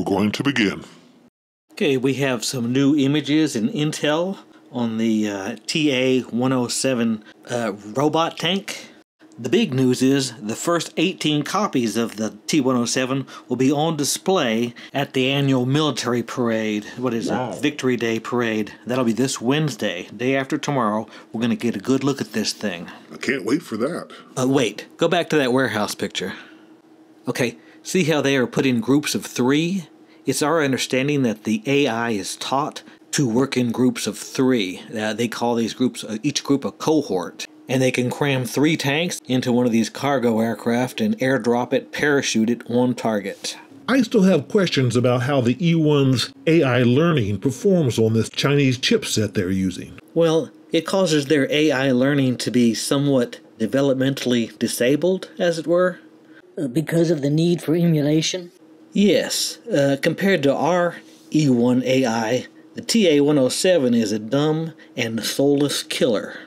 We're going to begin. Okay, we have some new images in Intel on the uh, TA 107 uh, robot tank. The big news is the first 18 copies of the T 107 will be on display at the annual military parade. What is Wow. it? Victory Day parade. That'll be this Wednesday, day after tomorrow. We're going to get a good look at this thing. I can't wait for that. Uh, wait, go back to that warehouse picture. Okay, see how they are put in groups of three? It's our understanding that the AI is taught to work in groups of three. Uh, they call these groups, uh, each group a cohort. And they can cram three tanks into one of these cargo aircraft and airdrop it, parachute it on target. I still have questions about how the E1's AI learning performs on this Chinese chipset they're using. Well, it causes their AI learning to be somewhat developmentally disabled, as it were. Uh, because of the need for emulation? Yes, uh, compared to our E1 AI, the TA 107 is a dumb and soulless killer.